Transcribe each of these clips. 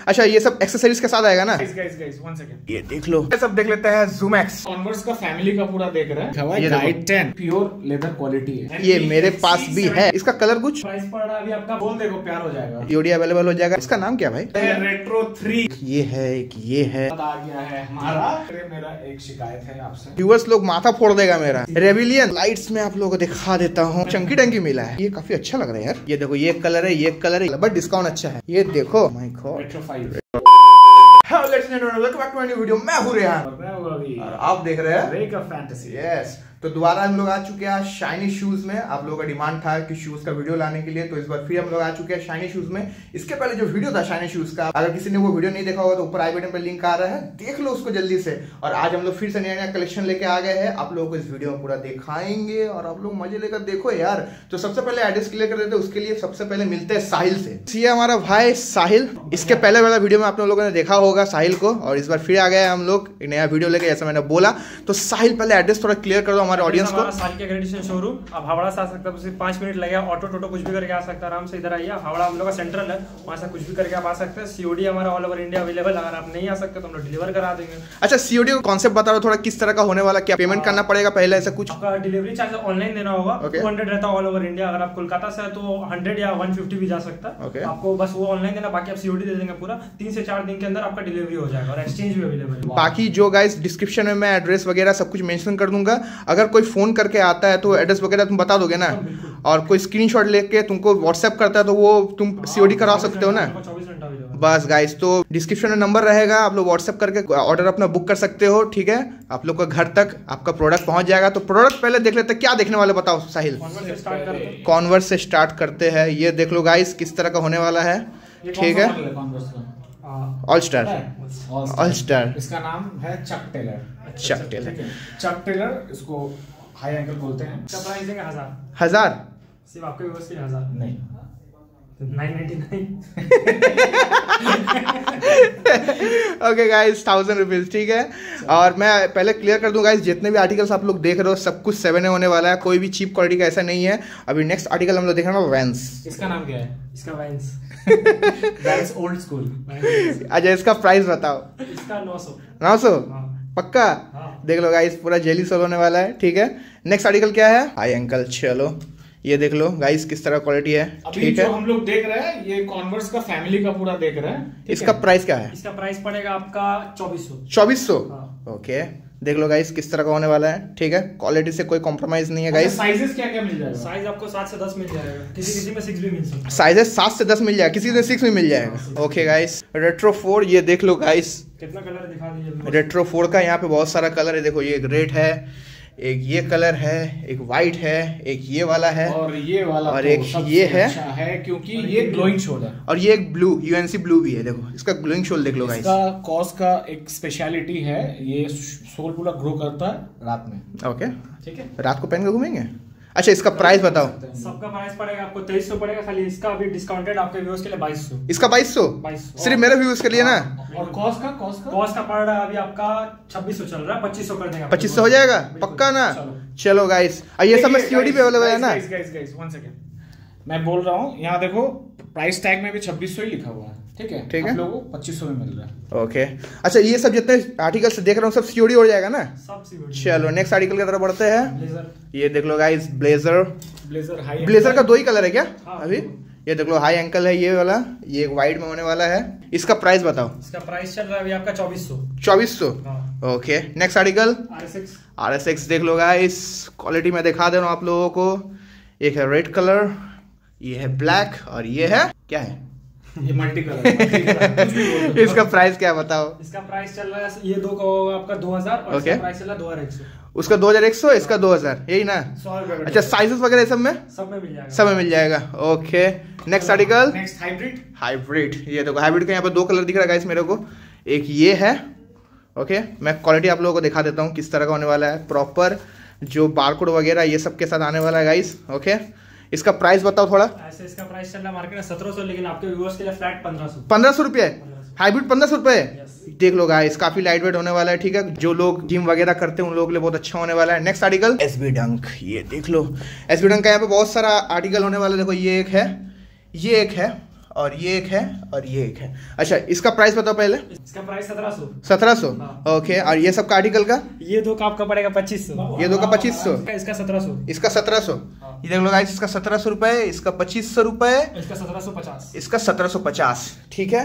अच्छा ये सब एक्सेसरीज के साथ आएगा ना? Guys guys guys one second ये देख लो। ये सब देख लेते हैं जूम एक्स कॉन्वर्स का फैमिली का पूरा देख रहे हैं। ये देखो। गाइड 10 प्योर लेदर क्वालिटी है। ये मेरे पास भी है। इसका कलर कुछ? प्राइस पड़ रहा है अभी आपका बोल देखो प्यार हो जाएगा। यूडी अवेलेबल हो जाएगा। इसका नाम क्या भाई? रेट्रो 3 ये है एक ये है। आ गया है हमारा। मेरा एक शिकायत है आपसे। व्यूअर्स लोग माथा फोड़ देगा मेरा। रेविलियन लाइट्स में आप लोगों को दिखा देता हूँ। चंकी टंकी मिला है। ये काफ़ी अच्छा लग रहा है यार। ये देखो ये कलर है ये कलर है। बट डिस्काउंट अच्छा है। ये देखो my God 5 hello let's welcome back to new video मैं हूँ रेहान और मैं हूँ अभी और आप देख रहे हैं? रेक ऑफ़ फैंटेसी यस तो दोबारा हम लोग आ चुके हैं शाइनी शूज़ में। आप लोगों का डिमांड था कि शूज़ का वीडियो लाने के लिए तो इस बार फिर हम लोग आ चुके हैं शाइनी शूज़ में। इसके पहले जो वीडियो था शाइनी शूज़ का, अगर किसी ने वो वीडियो नहीं देखा होगा तो ऊपर आई बटन पर लिंक आ रहा है। देख लो उसको जल्दी से। और आज हम लोग फिर से नया नया कलेक्शन लेके आ गए हैं। आप लोगों को इस वीडियो में पूरा दिखाएँगे और आप लोग मज़े लेकर देखो यार। तो सबसे पहले एड्रेस क्लियर कर देते उसके लिए सबसे पहले मिलते हैं साहिल से। ये हमारा भाई साहिल। इसके पहले वाला वीडियो में आप लोगों ने देखा होगा साहिल को। और इस बार फिर आ गए हम लोग। नया वीडियो लेके, जैसा मैंने बोला। तो साहिल, पहले एड्रेस थोड़ा क्लियर कर दो। हमारे ऑडियंस को। साल के ग्रेडिशन शोरूम अब हावड़ा से आ सकता है पाँच मिनट लगेगा। ऑटो टोटो कुछ भी करके आ सकता है आराम से इधर आइए। हावड़ा हम लोग का सेंट्रल है वहाँ से कुछ भी करके आप आ सकते हैं। सीओडी हमारा ऑल ओवर इंडिया अवेलेबल अगर आप नहीं आ सकते तो हम लोग डिलीवर करा देंगे। अच्छा सीओडी का कॉन्सेप्ट बता दो थोड़ा किस तरह का होने वाला क्या पेमेंट करना पड़ेगा पहले ऐसा कुछ? आपका डिलीवरी चार्ज ऑनलाइन देना होगा। Okay. टू हंड्रेड रहता है ऑल ओवर इंडिया अगर आप कोलकाता से है तो हंड्रेड या वन फिफ्टी भी जा सकता है। Okay. आपको बस वो ऑनलाइन देना बाकी आप सीओडी दे देंगे पूरा। तीन से चार दिन के अंदर आपका डिलीवरी हो जाएगा और एक्सचेंज भी अवेलेबल बाकी जो गाइस डिस्क्रिप्शन में मैं एड्रेस वगैरह सब कुछ मेंशन कर दूँगा। अगर कोई फ़ोन करके आता है तो एड्रेस वगैरह तुम बता दोगे ना? और कोई स्क्रीनशॉट लेके तुमको व्हाट्सएप करता है तो वो तुम सीओडी करा सकते हो ना? बस गाइस तो डिस्क्रिप्शन में नंबर रहेगा आप लोग व्हाट्सएप करके ऑर्डर अपना बुक कर सकते हो ठीक है? आप लोग का घर तक आपका प्रोडक्ट पहुँच जाएगा। तो प्रोडक्ट पहले देख लेते हैं क्या देखने वाले बताओ साहिल। हैं। कॉन्वर्स से स्टार्ट करते हैं। ये देख लो गाइस किस तरह का होने वाला है ठीक है? हाँ, ऑल स्टार ऑल स्टार इसका नाम है Chuck Taylor Chuck Taylor Chuck Taylor इसको हाई एंकल बोलते हैं। इसका प्राइस देंगे हज़ार। हज़ार? सिर्फ़ आपके व्यवस्था के हज़ार। नहीं। ओके गाइस थाउज़ेंड रुपीज़ ठीक है? और मैं पहले क्लियर कर दूँ गाइस जितने भी आर्टिकल्स आप लोग देख रहे हो सब कुछ सेवन होने वाला है। कोई भी चीप क्वालिटी का ऐसा नहीं है। अभी नेक्स्ट आर्टिकल हम लोग देख रहे हैं वैंस इसका नाम क्या है? इसका वाइन्स वैंस ओल्ड स्कूल अच्छा इसका प्राइस बताओ। इसका नौ सौ। नौ सौ? हाँ। पक्का? हाँ। देख लो गाइस पूरा जेली सोल होने वाला है ठीक है? नेक्स्ट आर्टिकल क्या है? हाई अंकल चलो। ये देख लो गाइस किस तरह क्वालिटी है अभी ठीक जो है? हम लोग देख रहे हैं ये कॉन्वर्स का फैमिली का पूरा देख रहे हैं इसका है? प्राइस क्या है? इसका प्राइस पड़ेगा आपका चौबीस सौ। चौबीस सौ? हाँ। ओके देख लो गाइस किस तरह का होने वाला है ठीक है? क्वालिटी से कोई कॉम्प्रोमाइज नहीं है अच्छा, गाइस साइजेस क्या क्या मिल जाएगा? साइज़ आपको सात से दस मिल जाएगा। किसी किसी में सिक्स भी मिल सकता है। साइजेस सात से दस मिल जाएगा किसी में सिक्स भी मिल जाएगा। ओके गाइस रेट्रो फोर ये देख लो गाइस कितना कलर दिखा दीजिए रेट्रो फोर का यहाँ पे बहुत सारा कलर है देखो ये रेड है एक ये कलर है एक वाइट है एक ये वाला है और ये वाला और तो एक ये है। अच्छा है क्योंकि ये ग्लोइंग शोल है। और ये एक ब्लू यूएनसी ब्लू भी है देखो इसका ग्लोइंग शोल देख लो गाइस इसका कॉस का एक स्पेशलिटी है ये सोल पूरा ग्रो करता है रात में। ओके ठीक है? रात को पहन के घूमेंगे? अच्छा इसका प्राइस बताओ। सबका प्राइस पड़ेगा आपको तेईस सौ पड़ेगा खाली इसका अभी डिस्काउंटेड आपके व्यूज़ के लिए बाईस सौ। इसका बाईस सौ? बाईस सिर्फ़ मेरे व्यूज़ के लिए ना? और कॉस्ट का कॉस्ट का? कॉस्ट का पड़ रहा है अभी आपका छब्बीस सौ चल रहा है पच्चीस सौ कर देगा पच्चीस सौ हो जाएगा? पक्का ना? चलो। गाइस ये सब में सीओडी पे अवेलेबल है ना? मैं बोल रहा हूँ यहाँ देखो प्राइस टैग में भी छब्बीस सौ ही लिखा हुआ है ठीक है? ठीक है। लोगों पच्चीस सौ में मिल रहा है। ओके। अच्छा ये सब जितने आर्टिकल से देख रहा हूँ सब सीओडी हो जाएगा ना? सब चलो नेक्स्ट आर्टिकल की तरफ़ बढ़ते हैं। ब्लेजर ये देख लो guys blazer blazer high blazer का दो ही कलर है क्या? हाँ, अभी? ये देख लो हाई एंकल है ये वाला ये एक वाइट में होने वाला है। इसका प्राइस बताओ। इसका प्राइस चल रहा है अभी आपका चौबीस सौ। चौबीस सौ? हाँ। Okay next article R S X देख लो गाइस क्वालिटी में दिखा दे रहा हूँ आप लोगों को। एक है रेड कलर ये है ब्लैक और ये है क्या है? ये मल्टी कलर इसका प्राइस क्या बताओ? इसका प्राइस चल रहा है ये दो का होगा आपका दो हज़ार और Okay. प्राइस चल रहा है दो हज़ार एक सौ। उसका दो हज़ार एक सौ इसका दो हज़ार यही ना? अच्छा साइजेस वगैरह सब में? सब में मिल जाएगा। सब में मिल जाएगा okay next article next hybrid hybrid ये देखो हाइब्रिड का यहाँ पर दो कलर दिख रहा है गाइस मेरे को। एक ये है ओके मैं क्वालिटी आप लोगों को दिखा देता हूँ किस तरह का होने वाला है। प्रॉपर जो बारकोड वगैरह ये सब के साथ आने वाला है गाइस ओके इसका प्राइस बताओ थोड़ा। ऐसे इसका प्राइस चल रहा मार्केट में सत्रह सौ लेकिन आपके व्यूअर्स के लिए फ्लैट पंद्रह सौ। पंद्रह सौ रुपये? हाइब्रिड पंद्रह सौ रुपये? देख लो गाइस काफ़ी लाइट वेट होने वाला है ठीक है? जो लोग जिम वगैरह करते हैं उन लोगों के लिए बहुत अच्छा होने वाला है। नेक्स्ट आर्टिकल एस बी डंक ये देख लो। एस बी डंक का यहाँ पे बहुत सारा आर्टिकल होने वाला है। देखो ये एक है ये एक है और ये एक है और ये एक है। अच्छा इसका प्राइस बताओ पहले। इसका प्राइस सत्रह सौ। सत्रह सौ? हाँ। ओके और ये सब का आर्टिकल का? ये दो का आपका पड़ेगा पच्चीस सौ। ये दो का पच्चीस सौ। इसका सत्रह सौ। इसका सत्रह सौ। हाँ। ये देख लो गाइस इसका सत्रह सौ रुपए इसका पच्चीस सौ रुपए इसका सत्रह सौ पचास। इसका सत्रह सौ पचास ठीक है?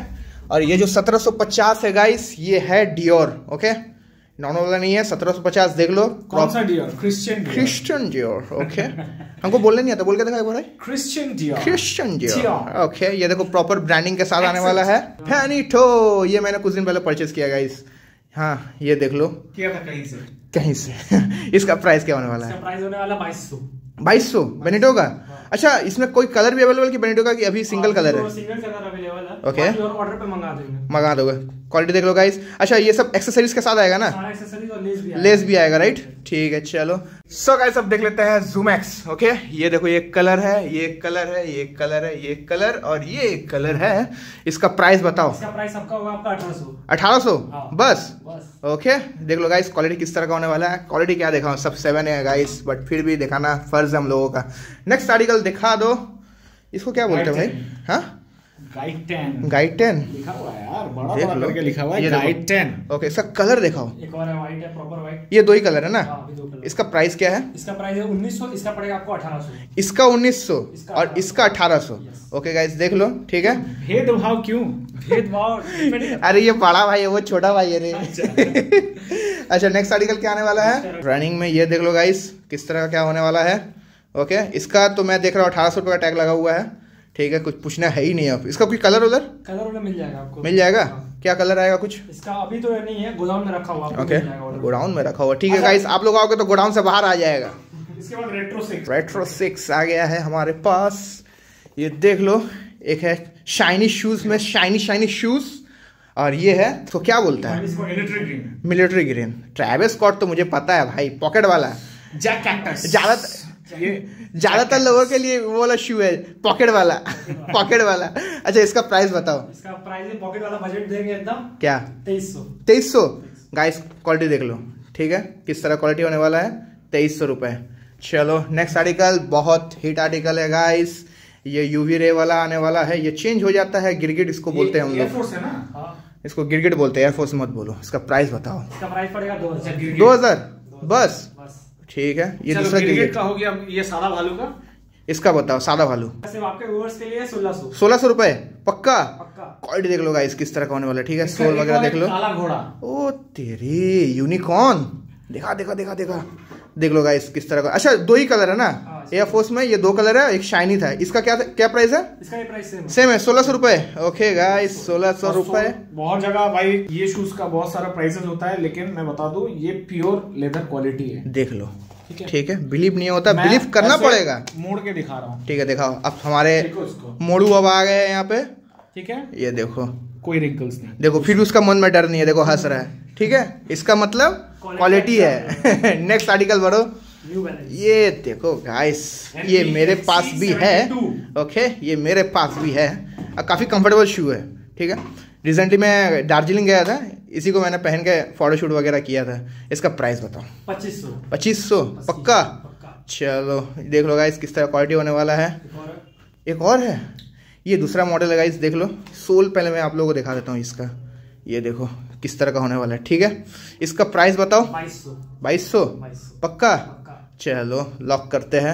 और ये जो सत्रह सौ पचास है गाइस ये है डियोर ओके नॉर्मल वाला नहीं है सत्रह सौ पचास देख लो। कौन सा dear Christian Christian Dior okay हमको बोलने नहीं आता बोल के दिखाई बोल Christian dear Christian Dior okay ये देखो प्रॉपर ब्रांडिंग के साथ आने वाला है। फैनीटो ये मैंने कुछ दिन पहले परचेज किया गाइस हाँ ये देख लो। किया था कहीं से? कहीं से। इसका प्राइस क्या होने वाला है? प्राइस होने वाला बाईस सौ। बाईस सौ बेनेटो का अच्छा इसमें कोई कलर भी अवेलेबल की बेनेटो का? कि अभी सिंगल कलर है। सिंगल कलर अवेलेबल है। ओके ऑर्डर पे मंगा देंगे। मंगा दोगे। क्वालिटी देख लो गाइस अच्छा ये सब एक्सेसरीज के साथ आएगा ना? एक्सेसरीज और लेस भी आएगा। लेस भी आएगा राइट ठीक है चलो. सो गाइस अब देख लेते हैं जूमैक्स ओके ये देखो ये कलर है ये कलर है ये कलर है ये कलर और ये कलर है. इसका प्राइस बताओ. इसका प्राइस आपका होगा आपका अठारह सौ। अठारह सौ? हाँ। बस? ओके देख लो गाइस क्वालिटी किस तरह का होने वाला है? क्वालिटी क्या दिखाऊँ? सब सेवन है गाइस बट फिर भी दिखाना फ़र्ज़ हम लोगों का. नेक्स्ट आर्टिकल दिखा दो. इसको क्या बोलते हैं भाई? हाँ? गाइड टेन लिखा हुआ है यार बड़ा बड़ा करके लिखा हुआ है गाइड टेन ओके इसका कलर दिखाओ। एक और है व्हाइट है प्रॉपर व्हाइट ये दो ही कलर है ना? हाँ कलर इसका प्राइस क्या है? इसका प्राइस है उन्नीस सौ इसका पड़ेगा आपको अठारह सौ. इसका 1900 इसका और इसका 1800 Yes. ओके गाइस देख लो ठीक है? भेदभाव क्यों? भेदभाव अरे ये बड़ा भाई है वो छोटा भाई है रे। अच्छा। नेक्स्ट आर्टिकल क्या आने वाला है? रनिंग में ये देख लो गाइस किस तरह का क्या होने वाला है? ओके इसका तो मैं देख रहा हूँ अठारह सौ रुपये का टैग लगा हुआ है। ठीक है कुछ पूछना है ही नहीं अब। इसका कोई कलर उधर है। कलर वाला मिल जाएगा आपको। मिल जाएगा? हाँ। क्या कलर आएगा कुछ? इसका अभी तो नहीं है गोदाम में रखा हुआ ओके मिल जाएगा order। गोडाउन में रखा हुआ। ठीक है अच्छा। गाइस आप लोग आओगे तो गोडाउन से बाहर आ जाएगा। इसके बाद रेट्रो सिक्स रेट्रो सिक्स आ गया है हमारे पास। ये देख लो एक है शाइनी शूज़ में शाइनी शाइनी शूज़ और ये है तो क्या बोलता है? मिलिट्री ग्रीन ट्रैवल स्कॉट तो मुझे पता है भाई पॉकेट वाला जैक कैक्टस ज़्यादा ये ज़्यादातर लोगों के लिए वो वाला शू है पॉकेट वाला। पॉकेट वाला। अच्छा इसका प्राइस बताओ। इसका प्राइस है पॉकेट वाला बजट देंगे एकदम। क्या? तेईस सौ। तेईस सौ? गाइस क्वालिटी देख लो। ठीक है? किस तरह क्वालिटी होने वाला है? तेईस सौ रुपये चलो नेक्स्ट आर्टिकल बहुत हिट आर्टिकल है गाइस ये यूवी रे वाला आने वाला है। ये चेंज हो जाता है गिरगिट इसको बोलते हैं हम लोग। है इसको गिरगिट बोलते हैं एयरफोर्स मत बोलो। इसका प्राइस बताओ। इसका प्राइस पड़ेगा दो हज़ार? बस। ठीक है ये दूसरा क्रिकेट। का हो गया ये सादा भालू का। इसका बताओ सादा भालू। आपके व्यूअर्स के लिए सोलह सौ। सोलह सौ रुपए? पक्का? पक्का। क्वालिटी देख लो गाइस किस तरह का होने वाला ठीक है? सोल वगैरह देख लो। काला घोड़ा। ओ तेरे यूनिकॉर्न देखा देखा देखा देखा। देख लो गाइस किस तरह का अच्छा दो ही कलर है ना? एयरफोर्स में ये दो कलर है एक शाइनी था। इसका क्या था? क्या प्राइस है? इसका ये प्राइस सेम है। सेम है सोलह सौ रुपए। ओके गाइस सोलह सौ रुपए। बहुत जगह भाई ये शूज़ का बहुत सारा प्राइसेस होता है लेकिन मैं बता दूँ ये प्योर लेदर क्वालिटी है। देख लो। ठीक है? बिलीव नहीं होता बिलीव करना पड़ेगा। मोड़ के दिखा रहा हूँ। ठीक है दिखाओ। अब हमारे मोड़ू अब आ गए हैं यहाँ पे। ठीक है? ये देखो। कोई रिंकल्स नहीं। देखो फिर उसका मन में डर नहीं है देखो हंस रहा है। ठीक है? इसका मतलब क्वालिटी है। नेक्स्ट आर्टिकल बढ़ो ये देखो गाइस ये मेरे पास भी है। ओके ये मेरे पास भी है। और काफ़ी कंफर्टेबल शू है ठीक है? रिसेंटली मैं दार्जिलिंग गया था इसी को मैंने पहन के फोटोशूट वगैरह किया था। इसका प्राइस बताओ। पच्चीस सौ। पच्चीस सौ? पक्का? चलो देख लो गाइस किस तरह क्वालिटी होने वाला है। एक और है। ये दूसरा मॉडल है गाइस देख लो। सोल पहले मैं आप लोगों को दिखा देता हूँ इसका। ये देखो किस तरह का होने वाला है ठीक है? इसका प्राइस बताओ। बाईस सौ। पक्का? चलो लॉक करते हैं।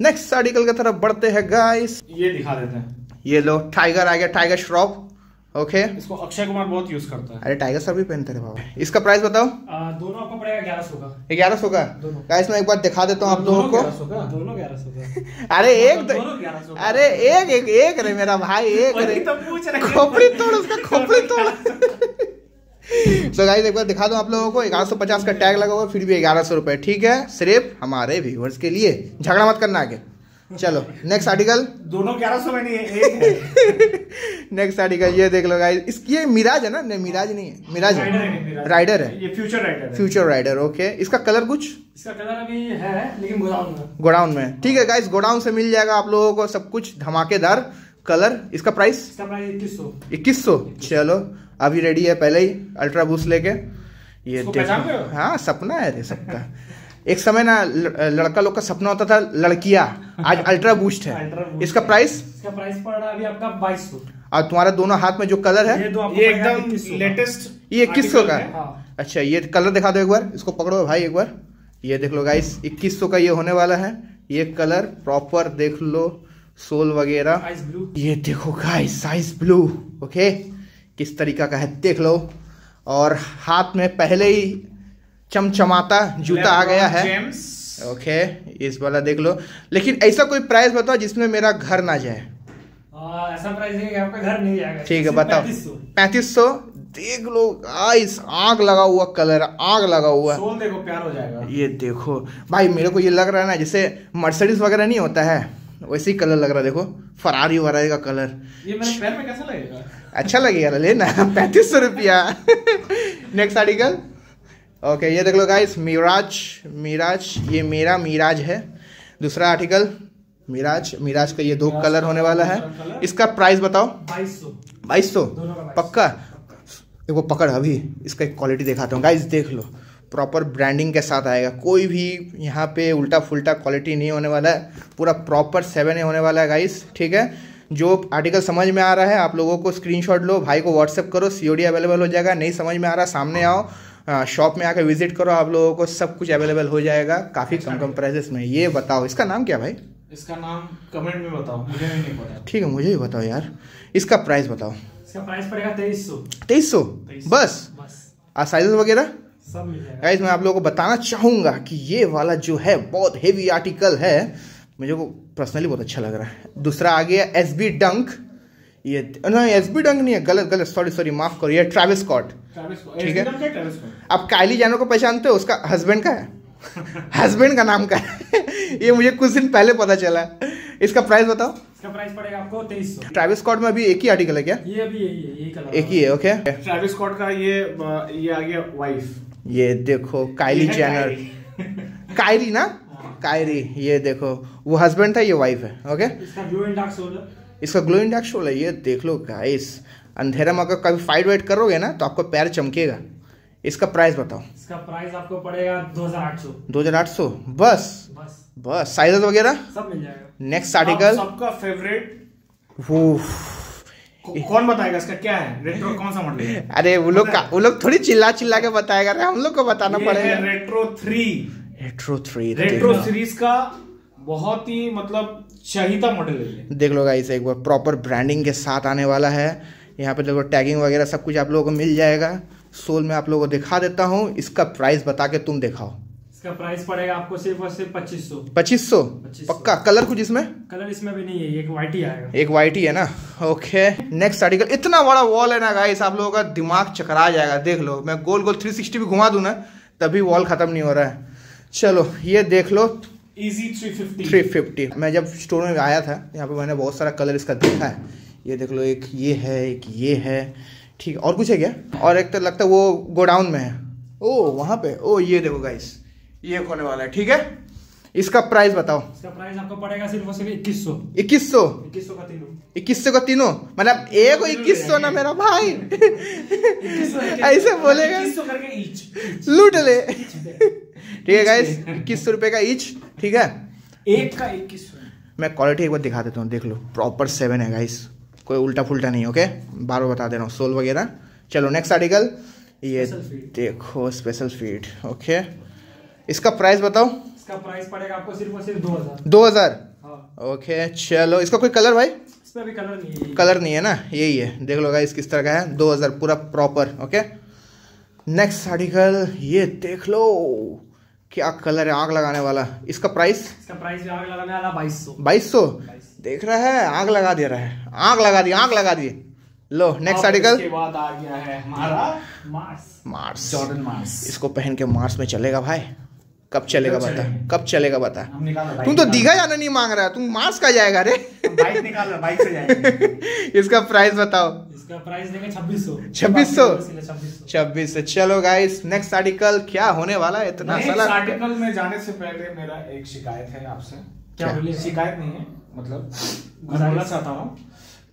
नेक्स्ट आर्टिकल की तरफ़ बढ़ते हैं गाइस ये दिखा देते हैं। ये लो टाइगर आ गया टाइगर श्रॉप ओके इसको अक्षय कुमार बहुत यूज़ करता है। अरे टाइगर सर भी पहनते रहे बाबा। इसका प्राइस बताओ। आ, दोनों आपको पड़ेगा ग्यारह सौ का। ग्यारह सौ का? दोनों। गाइस मैं एक बार दिखा देता हूँ आप लोगों को? दोनों ग्यारह सौ का। अरे एक दोनों 1100 का। अरे एक एक एक रे मेरा भाई एक रे। तो। खोपड़ी तोड़ उसका खोपड़ी तोड़। सो गाइस एक बार दिखा दो आप लोगों को ग्यारह सौ पचास का टैग लगा हुआ फिर भी ग्यारह सौ रुपए। ठीक है? सिर्फ़ हमारे व्यूअर्स के लिए। झगड़ा मत करना आगे। चलो नेक्स्ट आर्टिकल दोनों ग्यारह सौ में नहीं है। एक नेक्स्ट आर्टिकल ये देख लो गाइस इस ये मिराज है ना? नहीं मिराज नहीं है। मिराज राइडर है, राइडर है। ये future rider future rider okay इसका कलर कुछ? इसका कलर अभी है लेकिन गोदाम में। गोडाउन में। ठीक है गाइस गोडाउन से मिल जाएगा आप लोगों को सब कुछ। धमाकेदार कलर इसका प्राइस इसका प्राइस इक्कीस सौ। इक्कीस सौ। चलो। अभी रेडी है पहले ही अल्ट्रा बूस्ट लेके। ये देखो हाँ? सपना है रे सबका। एक समय ना लड़का लोग का सपना होता था लड़कियाँ। आज अल्ट्रा बूस्ट है। Boost इसका प्राइस इसका प्राइस पड़ रहा है अभी आपका बाईस सौ। और तुम्हारा दोनों हाथ में जो कलर है? ये दो आपको ये पड़ेगा एकदम लेटेस्ट ये 2100 का है? अच्छा ये कलर दिखा दो एक बार। इसको पकड़ो भाई एक बार। ये देख लो गाइस 2100 का ये होने वाला है। ये कलर प्रॉपर देख लो। सोल वगैरह। ये देखो गाइस साइज़ ब्लू ओके किस तरीका का है देख लो। और हाथ में पहले ही चमचमाता जूता आ गया है। ओके इस वाला देख लो। लेकिन ऐसा कोई प्राइस बताओ जिसमें मेरा घर ना जाए। ऐसा प्राइस है कि आपका घर नहीं जाएगा। ठीक है बताओ। पैंतीस सौ। देख लो गाइस आग लगा हुआ कलर आग लगा हुआ। सोल देखो प्यार हो जाएगा। ये देखो। भाई मेरे को ये लग रहा है ना जैसे मर्सिडीज वगैरह नहीं होता है। वैसे ही कलर लग रहा है देखो। फरारी वरारी का कलर ये मेरे पैर में कैसा लगेगा? अच्छा लगेगा लेना पैंतीस सौ रुपया। नेक्स्ट आर्टिकल ओके ये देख लो गाइस मिराज मिराज ये मेरा मिराज है। दूसरा आर्टिकल मिराज मिराज का ये दो कलर होने वाला है। इसका प्राइस बताओ। बाईस सौ। बाईस सौ? दोनों का 2200 पक्का? देखो पकड़ अभी। इसका एक क्वालिटी दिखाता हूँ। गाइस देख लो। प्रॉपर ब्रांडिंग के साथ आएगा। कोई भी यहाँ पे उल्टा फुल्टा क्वालिटी नहीं होने वाला है। पूरा प्रॉपर सेवन ए होने वाला है गाइस ठीक है? जो आर्टिकल समझ में आ रहा है आप लोगों को स्क्रीनशॉट लो भाई को व्हाट्सएप करो सीओडी अवेलेबल हो जाएगा। नहीं समझ में आ रहा सामने आओ शॉप में आकर विज़िट करो आप लोगों को सब कुछ अवेलेबल हो जाएगा। काफ़ी कम कम प्राइसेस में। ये बताओ इसका नाम क्या भाई? इसका नाम कमेंट में बताओ मुझे भी नहीं पता। ठीक है मुझे भी बताओ यार। इसका प्राइस बताओ। इसका प्राइस पड़ेगा तेईस सौ। तेईस सौ? बस? बस। साइजेस वगैरह? सब गाइज़ मैं आप लोगों को बताना चाहूँगा कि ये वाला जो है बहुत हेवी आर्टिकल है। मुझे को पर्सनली बहुत अच्छा लग रहा है। दूसरा आ गया एस बी डंक ये नहीं एस बी डंक नहीं है गलत गलत सॉरी सॉरी माफ़ करो ये ट्रेविस स्कॉट ठीक है। एकदम क्या ट्रैविस को आप काइली जानर को पहचानते हो? उसका हस्बैंड का है? हस्बैंड का नाम का है। ये मुझे कुछ दिन पहले पता चला। इसका प्राइस बताओ। इसका प्राइस पड़ेगा आपको तेईस सौ। ट्रेविस स्कॉट में अभी एक ही आर्टिकल है क्या? ये अभी यही है यही कलर एक ही है ओके ट्रैविस स्कॉट का ये ये आ गया वाइफ ये देखो काइली जैनर कायरी ना? कायरी ये देखो। वो हस्बैंड था ये वाइफ है ओके इसका डार्क ग्लो इंडेक्स शोल है। ये देख लो गाइस अंधेरा में अगर कभी फाइट वाइट करोगे ना तो आपको पैर चमकेगा। इसका प्राइस बताओ। इसका प्राइस आपको पड़ेगा दो हज़ार आठ सौ। दो हज़ार आठ सौ? बस। बस। बस। साइजेस वगैरह? सब मिल जाएगा। नेक्स्ट आर्टिकल सबका फेवरेट वो कौन बताएगा इसका? क्या है? रेट्रो कौन सा मॉडल है? अरे वो लोग का- वो लोग थोड़ी चिल्ला चिल्ला के बताएगा अरे हम लोग को बताना पड़ेगा। Retro three retro three retro series का बहुत ही मतलब चहिता मॉडल है देख लो गाइस एक बार प्रॉपर ब्रांडिंग के साथ आने वाला है। यहाँ पे देखो टैगिंग वगैरह सब कुछ आप लोगों को मिल जाएगा। सोल में आप लोगों को दिखा देता हूँ इसका प्राइस बता के तुम दिखाओ। इसका प्राइस पड़ेगा आपको सिर्फ़ और सिर्फ़ पच्चीस सौ। पच्चीस सौ? पक्का? कलर कुछ इसमें? कलर इसमें भी नहीं है एक व्हाइट ही आएगा। एक वाइट ही है ना? ओके नेक्स्ट आर्टिकल इतना बड़ा वॉल है ना गाइस आप लोगों का दिमाग चकरा जाएगा। देख लो मैं गोल गोल 360 भी घुमा दूँ ना तभी वॉल खत्म नहीं हो रहा है। चलो ये देख लो। इजी 350 350 मैं जब स्टोर में आया था यहाँ पे मैंने बहुत सारा कलर इसका देखा है। ये देख लो एक ये है एक ये है। ठीक और कुछ है क्या? और एक तो लगता है वो गोडाउन में है। ओ वहाँ पे। ओ ये देखो गाइस ये होने वाला है ठीक है? इसका प्राइस बताओ। इसका प्राइस आपको पड़ेगा सिर्फ़ सिर्फ़ इक्कीस सौ। इक्कीस सौ? इक्कीस सौ का तीनों। इक्कीस सौ का तीनों? मतलब एक इक्कीस सौ ना मेरा भाई? ऐसे बोलेगा? लूट ले। ठीक है गाइस इक्कीस सौ रुपए का ईच ठीक है? एक का इक्कीस सौ। मैं क्वालिटी एक बार दिखा देता हूँ देख लो। प्रॉपर सेवन है गाइस कोई उल्टा फुलटा नहीं ओके बार बार बता दे रहा हूँ सोल वगैरह। चलो नेक्स्ट आर्टिकल ये देखो स्पेशल फ़ीड ओके इसका प्राइस बताओ। इसका प्राइस पड़ेगा आपको सिर्फ़ और सिर्फ़ दो हज़ार। दो हज़ार? हाँ। ओके चलो। इसका कोई कलर भाई? इसमें भी कलर नहीं है कलर नहीं है ना? यही है। देख लो गाइस किस तरह का है। दो हज़ार पूरा प्रॉपर ओके नेक्स्ट आर्टिकल ये देख लो। क्या कलर है? आग लगाने वाला। इसका प्राइस इसका प्राइस भी आग लगाने वाला बाईस सौ। बाईस सौ? देख रहा है आग लगा दे रहा है। आग लगा दी आग लगा दी। लो नेक्स्ट आर्टिकल इसके बाद आ गया है हमारा मार्स मार्स जॉर्डन मार्स इसको पहन के मार्स में चलेगा भाई। कब चलेगा बता? कब चलेगा बता? तुम तो दीघा जाना नहीं मांग रहा तुम मार्स का जाएगा रे। बाइक निकाल रहे बाइक से जाएँगे। इसका प्राइस बताओ। इसका प्राइस देंगे छब्बीस सौ। छब्बीस सौ? छब्बीस से। चलो गाइस नेक्स्ट आर्टिकल क्या होने वाला है? इतना साला आर्टिकल में जाने से पहले मेरा एक शिकायत है आपसे। क्या? शिकायत नहीं है मतलब बोलना चाहता हूँ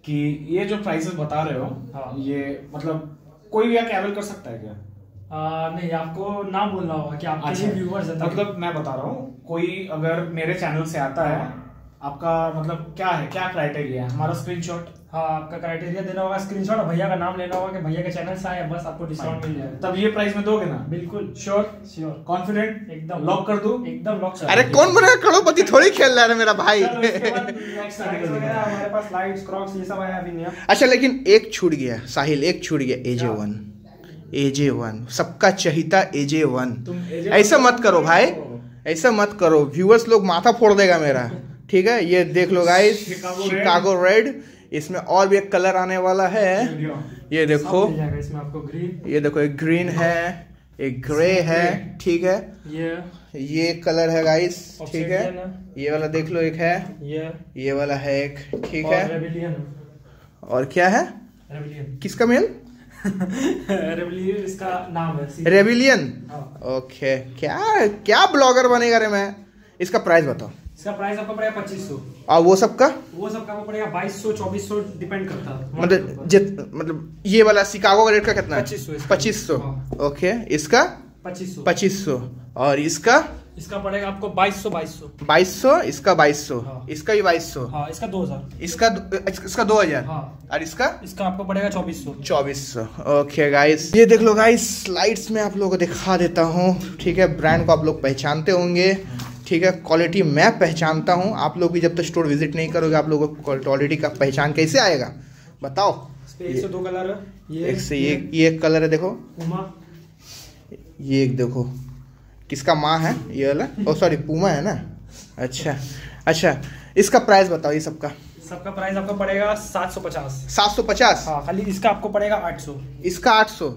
कि ये जो प्राइसेस बता रहे हो हाँ। ये मतलब कोई भी आके कर सकता है क्या? आ, नहीं आपको नाम बोलना होगा कि आपके अच्छा। व्यूवर्स है मतलब मैं बता रहा हूँ कोई अगर मेरे चैनल से आता है आपका मतलब क्या है क्या क्राइटेरिया है? हमारा स्क्रीनशॉट हाँ आपका क्राइटेरिया देना होगा स्क्रीनशॉट और भैया का नाम लेना होगा कि भैया के चैनल से आए बस आपको डिस्काउंट मिल जाएगा। तब ये प्राइस में दोगे ना? बिल्कुल। श्योर श्योर कॉन्फिडेंट एकदम। लॉक कर दूँ? एकदम लॉक अरे कौन बनेगा करोड़पति थोड़ी खेल रहा है मेरा भाई। हमारे पास लाइट्स क्रॉक्स ये सब आया अभी नया अच्छा लेकिन एक छूट गया साहिल एक छूट गया एजे वन एजे वन सबका चहिता एजे वन ऐसा मत करो भाई। ऐसा मत करो। व्यूअर्स लोग माथा फोड़ देगा मेरा। ठीक है? ये देख लो गाइस शिकागो रेड इसमें और भी एक कलर आने वाला है। ये देखो। इसमें आपको ग्रीन ये देखो एक ग्रीन है एक ग्रे है। ठीक है? ये। ये कलर है गाइस ठीक है? ये वाला देख लो एक है। ये। ये वाला है एक। ठीक है? और क्या है? किसका मेल रेबिलियन इसका नाम है रेबिलियन हाँ। ओके क्या क्या ब्लॉगर बनेगा रे मैं? इसका प्राइस बताओ। इसका प्राइस आपको पड़ेगा पच्चीस सौ। और वो सबका? वो सब का आपको पड़ेगा बाईस सौ चौबीस सौ डिपेंड करता है। मतलब जित मतलब ये वाला शिकागो का रेट का कितना है? 2500 इसका। पच्चीस सौ। हाँ। ओके इसका? पच्चीस सौ। पच्चीस सौ। और इसका? इसका पड़ेगा आपको बाईस सौ बाईस सौ। बाईस सौ इसका बाईस सौ। हाँ। इसका भी बाईस सौ। हाँ इसका दो हज़ार। इसका इसका दो हज़ार। हाँ। और इसका? इसका आपको पड़ेगा चौबीस सौ। चौबीस सौ। ओके गाइस ये देख लो गाइस स्लाइड्स में आप लोगों को दिखा देता हूँ। ठीक है ब्रांड को आप लोग पहचानते होंगे। ठीक है क्वालिटी मैं पहचानता हूँ। आप लोग भी जब तक स्टोर विज़िट नहीं करोगे आप लोगों को क्वालिटी का पहचान कैसे आएगा? बताओ। एक से दो कलर है। ये एक से ये ये एक कलर है देखो। ये एक देखो। किसका माँ है? ये वाला? ओ सॉरी पूमा है ना? अच्छा अच्छा इसका प्राइस बताओ ये सबका। सबका प्राइस आपको पड़ेगा सात सौ पचास। सात सौ पचास? हाँ खाली इसका आपको पड़ेगा आठ सौ। इसका आठ सौ?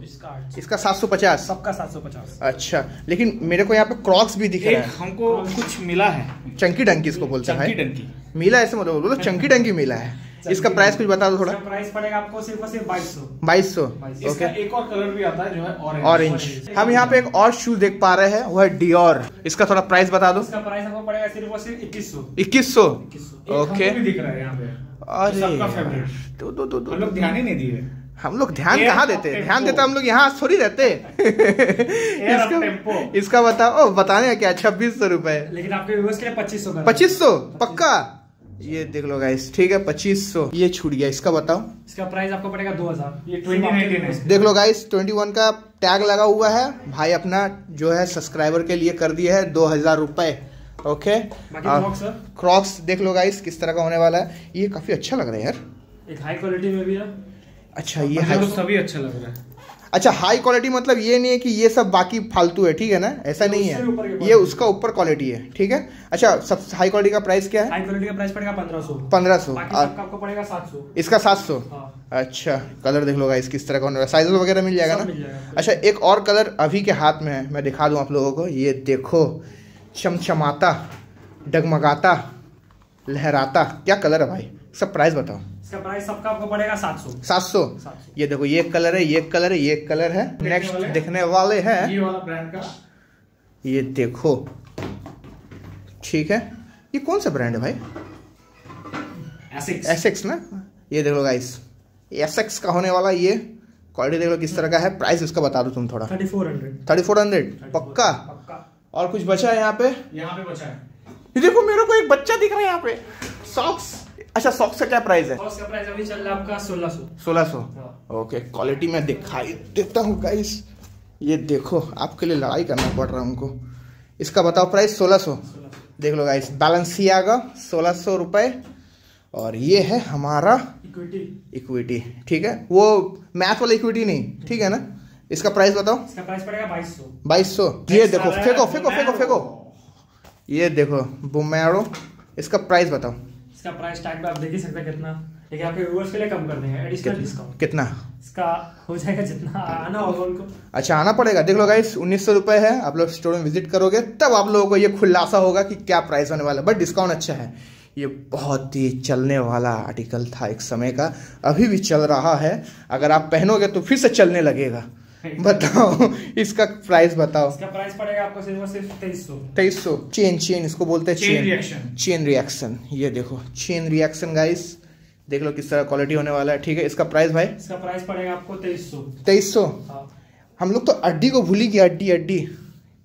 इसका सात सौ पचास? सबका सात सौ पचास। अच्छा लेकिन मेरे को यहाँ पे क्रॉक्स भी दिख रहा है। हमको कुछ मिला है। चंकी डंकी इसको बोलते हैं चंकी डंकी। मिला ऐसे मतलब बोलो चंकी डंकी मिला है। इसका प्राइस कुछ बता दो थोड़ा। प्राइस पड़ेगा आपको सिर्फ़ सिर्फ़ बाईस सौ। बाईस सौ ओके। एक और कलर भी आता है जो है ऑरेंज ऑरेंज हम यहाँ पे एक और शूज़ देख पा रहे हैं वो है डियोर इसका थोड़ा प्राइस बता दो। इसका प्राइस आपको पड़ेगा सिर्फ़ सिर्फ़ इक्कीस सौ। इक्कीस सौ? ओके। दिख रहा है यहाँ पे। अरे। favorite। दो दो दो लोग ध्यान ही नहीं दिए। हम लोग ध्यान कहाँ देते? हैं ध्यान देते हम लोग यहाँ थोड़ी रहते। इसका, इसका बताओ बताने क्या? छब्बीस सौ रुपए। लेकिन आपके पच्चीस सौ? पच्चीस सौ। पक्का? ये देख लो गाइस ठीक है पच्चीस सौ। ये छूट गया इसका बताओ। इसका प्राइस आपको पड़ेगा दो हज़ार। ये 2019 है। देख लो गाइस 21 का टैग लगा हुआ है। भाई अपना जो है सब्सक्राइबर के लिए कर दिया है दो हज़ार रुपए। ओके। क्रॉक्स देख लो गाइस किस तरह का होने वाला है। ये काफ़ी अच्छा लग रहा है यार। एक हाई क्वालिटी में भी है। अच्छा ये हाई सभी अच्छा लग रहा है। अच्छा हाई क्वालिटी मतलब ये नहीं है कि ये सब बाकी फालतू है ठीक है ना? ऐसा नहीं है। ये उसका ऊपर क्वालिटी है ठीक है? अच्छा सब हाई क्वालिटी का प्राइस क्या है? हाई क्वालिटी का प्राइस पड़ेगा पंद्रह सौ। पंद्रह सौ आपको पड़ेगा सात सौ। इसका सात सौ? हाँ। अच्छा कलर देख लो इस किस तरह का होने वाला। साइज़ वगैरह मिल जाएगा ना? अच्छा एक और कलर अभी के हाथ में है मैं दिखा दूँ आप लोगों को। ये देखो चमचमाता डगमगाता लहराता। क्या कलर है भाई? सब प्राइस बताओ। इसका प्राइस सबका आपको पड़ेगा सात सौ। सात सौ। ये देखो ये कलर है ये कलर है ये कलर है। नेक्स्ट वाले? देखने वाले हैं। ये वाला ब्रांड का। ये देखो। ठीक है। ये कौन सा ब्रांड है भाई? एसिक्स एसेक्स ना? ये देख लो गाइस एसेक्स का होने वाला ये क्वालिटी देख लो किस तरह का है। प्राइस इसका बता दो तुम थोड़ा। Thirty four hundred. Thirty four hundred पक्का? पक्का। और कुछ बचा है यहाँ पे? यहाँ पे बचा है। ये देखो मेरे को एक बच्चा दिख रहा है यहाँ पे। सॉक्स अच्छा सॉक्स का क्या प्राइस है? और इसका प्राइस अभी चल रहा है आपका सोलह सौ। सोलह सौ? हाँ। ओके क्वालिटी में दिखाई देता हूँ गाइस ये देखो आपके लिए लड़ाई करना पड़ रहा है उनको। इसका बताओ प्राइस सोलह सौ? देख लो गाइस बैलेंसियागा सोलह सौ रुपये और ये है हमारा इक्विटी इक्विटी ठीक है? वो मैथ वाला इक्विटी नहीं ठीक है ना? इसका प्राइस बताओ। इसका प्राइस पड़ेगा बाईस सौ। बाईस सौ। ये देखो फेंको फेंको फेंको फेंको। ये देखो बुमैरो इसका प्राइस बताओ। इसका प्राइस टैग पे आप देख ही सकते हैं कितना। लेकिन आपके व्यूअर्स के लिए कम कर देंगे एडिशनल डिस्काउंट कितना? इसका हो जाएगा जितना आना होगा उनको। अच्छा आना पड़ेगा। देख लो गाइस उन्नीस सौ रुपये है। आप लोग स्टोर में विज़िट करोगे तब आप लोगों को ये खुलासा होगा कि क्या प्राइस होने वाला है। बट डिस्काउंट अच्छा है। ये बहुत ही चलने वाला आर्टिकल था एक समय का। अभी भी चल रहा है। अगर आप पहनोगे तो फिर से चलने लगेगा। बताओ इसका प्राइस बताओ। इसका प्राइस पड़ेगा आपको सिर्फ़ सिर्फ़ तेईस सौ। तेईस सौ। चेन चेन इसको बोलते हैं चेन reaction। चेन रिएक्शन ये देखो चेन रिएक्शन गाइस देख लो किस तरह क्वालिटी होने वाला है। ठीक है इसका प्राइस भाई? इसका प्राइस पड़ेगा आपको तेईस सौ। तेईस सौ? हाँ। हम लोग तो अड्डी को भूल गया अड्डी अड्डी।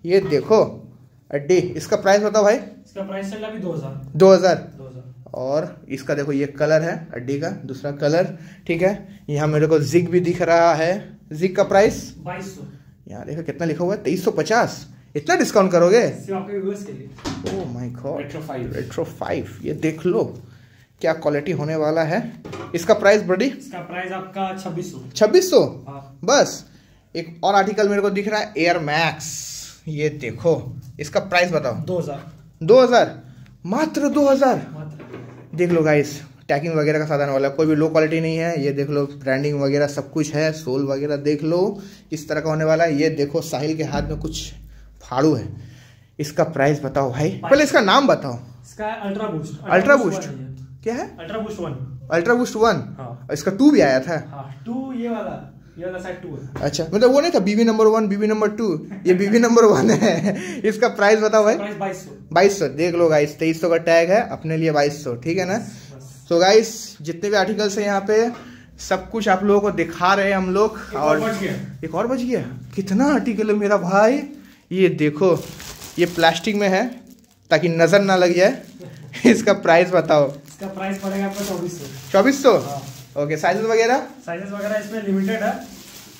ये देखो अड्डी। इसका प्राइस बताओ भाई। इसका प्राइस चल रहा है दो हज़ार। दो हज़ार। और इसका देखो ये कलर है अड्डी का दूसरा कलर ठीक है यहाँ मेरे को जिग भी दिख रहा है। जिग का प्राइस बाईस यहाँ देखो कितना लिखा हुआ है तेईस सौ पचास। इतना डिस्काउंट करोगे? Oh my God retro five ये देख लो। क्या क्वालिटी होने वाला है। इसका प्राइस बड़ी इसका प्राइस आपका छब्बीस सौ। छब्बीस सौ? हाँ। बस एक और आर्टिकल मेरे को दिख रहा है एयर मैक्स ये देखो इसका प्राइस बताओ। दो हज़ार। दो हज़ार? मात्र दो हज़ार? देख लो गाइस टैगिंग वगैरह का साधन वाला है। कोई भी लो क्वालिटी नहीं है ये देख लो ब्रांडिंग वगैरह सब कुछ है सोल वगैरह देख लो किस तरह का होने वाला है। ये देखो साहिल के हाथ में कुछ फाड़ू है। इसका प्राइस बताओ भाई। पहले इसका नाम बताओ। इसका अल्ट्रा बूस्ट अल्ट्रा बूस्ट क्या है? Ultra boost one ultra boost one हाँ। इसका टू भी आया था। हाँ टू ये वाला ये वाला टू है। अच्छा मतलब वो नहीं था BB number one BB number two ये बीबी नंबर वन है। इसका प्राइस बताओ भाई। बाईस सौ। देख लो गाइस तेईस सौ का टैग है अपने लिए बाईस सौ ठीक है ना? तो गाइस जितने भी आर्टिकल्स हैं यहाँ पे सब कुछ आप लोगों को दिखा रहे हैं हम लोग। और एक और बच गया? कितना आर्टिकल है मेरा भाई? ये देखो ये प्लास्टिक में है ताकि नज़र ना लग जाए। इसका प्राइस बताओ। इसका प्राइस पड़ेगा आपका चौबीस सौ। चौबीस सौ? हाँ। ओके साइजेस वगैरह? साइजेस वगैरह इसमें लिमिटेड है।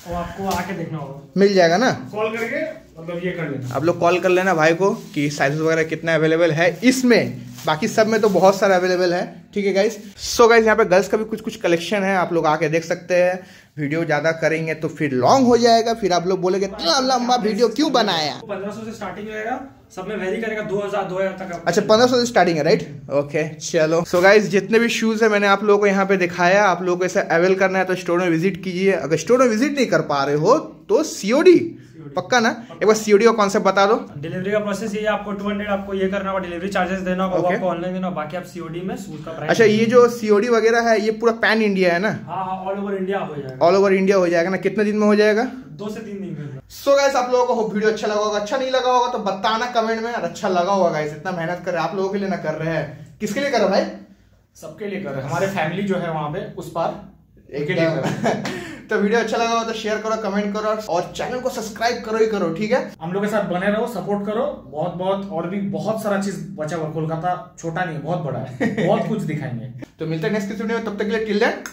और आपको आके देखना होगा। मिल जाएगा ना? कॉल करके मतलब ये कर लेना। आप लोग कॉल कर लेना भाई को कि साइज़ वगैरह कितना अवेलेबल है। इसमें बाकी सब में तो बहुत सारा अवेलेबल है। ठीक है गाइस सो गाइस यहाँ पे गर्ल्स का भी कुछ कुछ कलेक्शन है। आप लोग आके देख सकते हैं। वीडियो ज़्यादा करेंगे तो फिर लॉन्ग हो जाएगा। फिर आप लोग बोलेंगे इतना लंबा वीडियो क्यों बनाया? पंद्रह सौ से स्टार्टिंग रहेगा। सब में वेरी करेगा दो हज़ार दो हज़ार तक अच्छा पंद्रह सौ से स्टार्टिंग है राइट ओके चलो। सो गाइज़ जितने भी शूज़ है मैंने आप लोगों को यहाँ पे दिखाया आप लोगों को इसे अवेल करना है तो स्टोर में विज़िट कीजिए। अगर स्टोर में विज़िट नहीं कर पा रहे हो तो सीओडी पक्का ना? एक बार सीओडी का कॉन्सेप्ट बता दो। डिलीवरी का प्रोसेस ये आपको टू हंड्रेड आपको ये करना होगा डिलीवरी चार्जेस देना होगा Okay. आपको ऑनलाइन देना बाकी आप सीओडी में सूट का प्राइस अच्छा ये जो सीओडी वगैरह है ये पूरा पैन इंडिया है ना? हाँ हाँ ऑल ओवर इंडिया हो जाएगा। ऑल ओवर इंडिया हो जाएगा ना? कितने दिन में हो जाएगा? दो से तीन दिन में। सो so गाइस आप लोगों को वीडियो अच्छा लगा होगा। अच्छा नहीं लगा होगा तो बताना कमेंट में और अच्छा लगा होगा गाइस इतना मेहनत कर रहे आप लोगों के लिए ना कर रहे हैं। किसके लिए कर रहे भाई? सबके लिए कर रहे हैं। हमारे फैमिली जो है वहाँ पे उस पार। उनके लिए कर रहे हैं। तो वीडियो अच्छा लगा हो तो शेयर करो कमेंट करो और चैनल को सब्सक्राइब करो ही करो ठीक है? हम लोग के साथ बने रहो सपोर्ट करो। बहुत बहुत और भी बहुत सारा चीज़ बचा हुआ कोलकाता छोटा नहीं है बहुत बड़ा है। बहुत कुछ दिखाएँगे। तो मिलते हैं नेक्स्ट वीडियो में। तब तक के लिए टिल देन